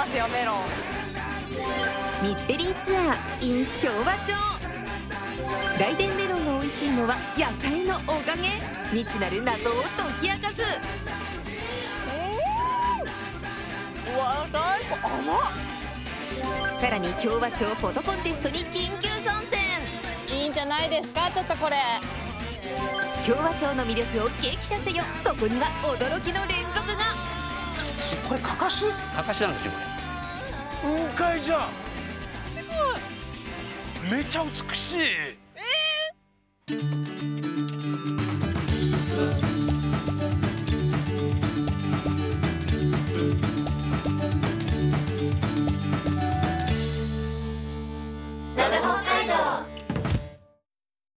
ますよメロンミステリーツアー in 共和町来電メロンが美味しいのは野菜のおかげ未知なる謎を解き明かすうわ大根甘っさらに共和町フォトコンテストに緊急参戦いいんじゃないですかちょっ。とこれ共和町の魅力を激写せよそこには驚きの連続がこれかかし？かかしなんですよこじゃん。すごい。めちゃ美しい。えー。